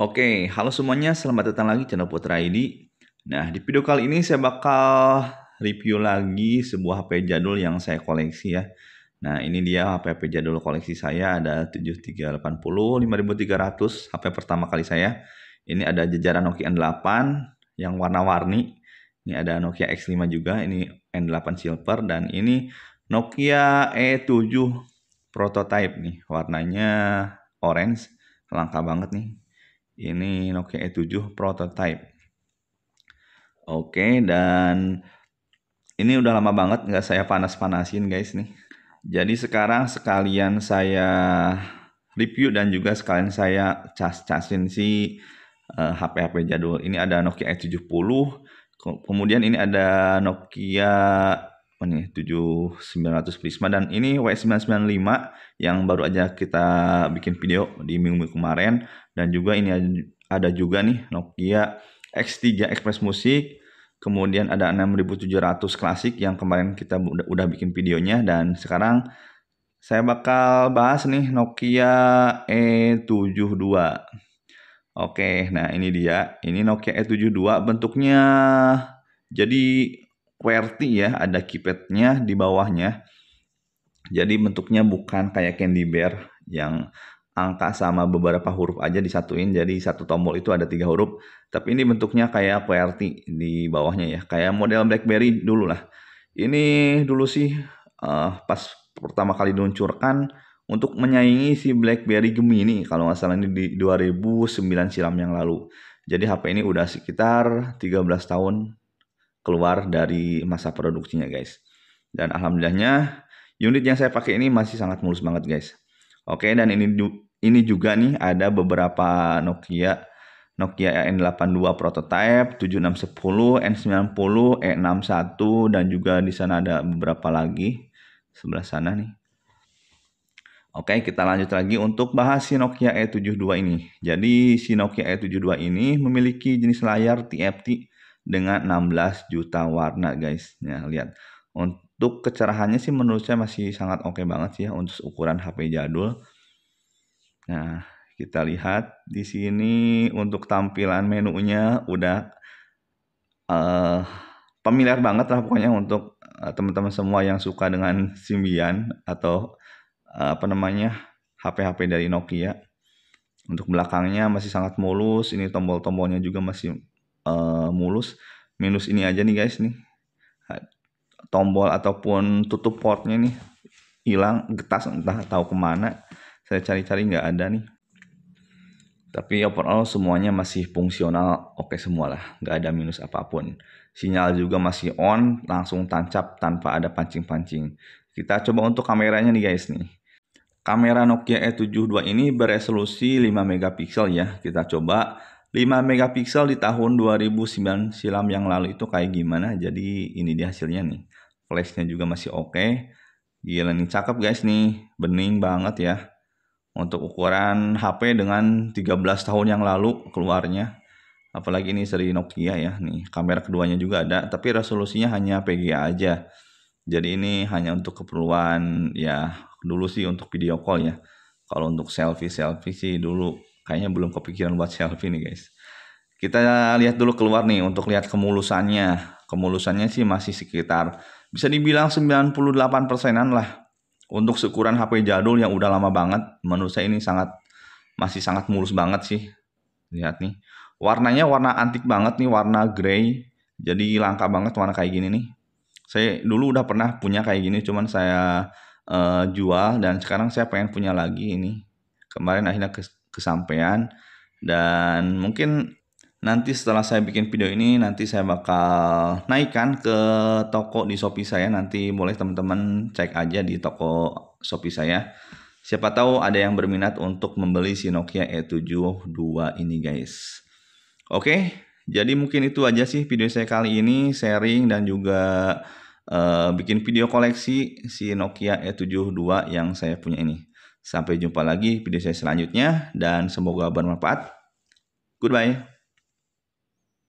Oke, halo semuanya, selamat datang lagi channel Putra ID. Nah, di video kali ini saya bakal review lagi sebuah HP jadul yang saya koleksi ya. Nah, ini dia HP-HP jadul koleksi saya, ada 7380, 5300, HP pertama kali saya. Ini ada jajaran Nokia N8 yang warna-warni. Ini ada Nokia X5 juga, ini N8 Silver, dan ini Nokia E7 prototype nih, warnanya orange, langka banget nih ini Nokia E7 prototype. Oke, dan ini udah lama banget nggak saya panas-panasin guys nih. Jadi sekarang sekalian saya review dan juga sekalian saya cas-casin si uh, eh, HP-HP jadul. Ini ada Nokia E70, kemudian ini ada Nokia apa nih 7900 Prisma. Dan ini W995 yang baru aja kita bikin video di minggu kemarin. Dan juga ini ada juga nih Nokia X3 Express Music. Kemudian ada 6700 klasik yang kemarin kita udah, udah bikin videonya. Dan sekarang saya bakal bahas nih Nokia E72 Oke, nah ini dia. Ini Nokia E72 bentuknya jadi QWERTY ya, ada keypadnya di bawahnya. Jadi bentuknya bukan kayak candy bear yang angka sama beberapa huruf aja disatuin. Jadi satu tombol itu ada tiga huruf. Tapi ini bentuknya kayak QWERTY di bawahnya ya. Kayak model BlackBerry dulu lah. Ini dulu sih uh, pas pertama kali diluncurkan untuk menyaingi si BlackBerry Gemini kalau nggak salah ini di 2009 silam yang lalu. Jadi HP ini udah sekitar 13 tahun keluar dari masa produksinya guys. Dan alhamdulillahnya unit yang saya pakai ini masih sangat mulus banget guys. Oke dan ini ini juga nih ada beberapa Nokia Nokia N82 prototype 7610, N90, E61 dan juga di sana ada beberapa lagi sebelah sana nih. Oke, kita lanjut lagi untuk bahas si Nokia E72 ini. Jadi si Nokia E72 ini memiliki jenis layar TFT dengan 16 juta warna guys. Ya, lihat. Untuk kecerahannya sih menurut saya masih sangat oke okay banget sih ya untuk ukuran HP jadul. Nah, kita lihat di sini untuk tampilan menunya udah uh, familiar banget lah pokoknya untuk uh, teman-teman semua yang suka dengan Symbian atau uh, apa namanya HP-HP dari Nokia. Untuk belakangnya masih sangat mulus, ini tombol-tombolnya juga masih uh, mulus minus ini aja nih guys nih. Tombol ataupun tutup portnya nih hilang getas entah tahu ke mana. Saya cari-cari nggak ada nih. Tapi overall semuanya masih fungsional oke semua lah nggak ada minus apa pun. Sinyal juga masih on langsung tancap tanpa ada pancing-pancing. Kita coba untuk kameranya nih guys nih. Kamera Nokia E72 ini beresolusi 5 megapiksel ya. Kita coba 5 megapiksel di tahun 2009 silam yang lalu. Itu kayak gimana? Jadi ini dia hasilnya nih. Flashnya juga masih oke. Okay. gila nih cakep guys nih. Bening banget ya. Untuk ukuran HP dengan 13 tahun yang lalu keluarnya. Apalagi ini seri Nokia ya. Nih kamera keduanya juga ada tapi resolusinya hanya PGA aja. Jadi ini hanya untuk keperluan ya dulu sih untuk video call ya. Kalau untuk selfie selfie sih dulu kayaknya belum kepikiran buat selfie nih guys. Kita lihat dulu keluar nih untuk lihat kemulusannya. Kemulusannya sih masih sekitar bisa dibilang 98 persenan lah. Untuk seukuran HP jadul yang udah lama banget, menurut saya ini sangat masih sangat mulus banget sih. Lihat nih. Warnanya warna antik banget nih, warna grey. Jadi langka banget warna kayak gini nih. Saya dulu udah pernah punya kayak gini, cuman saya uh, jual dan sekarang saya pengen punya lagi ini. Kemarin akhirnya kesampaian. Dan mungkin nanti setelah saya bikin video ini nanti saya bakal naikkan ke toko di Shopee saya. Nanti boleh teman-teman cek aja di toko Shopee saya. Siapa tahu ada yang berminat untuk membeli si Nokia E72 ini guys. Oke jadi mungkin itu aja sih video saya kali ini sharing dan juga uh, bikin video koleksi si Nokia E72 yang saya punya ini Sampai jumpa lagi video saya selanjutnya dan semoga bermanfaat. Goodbye.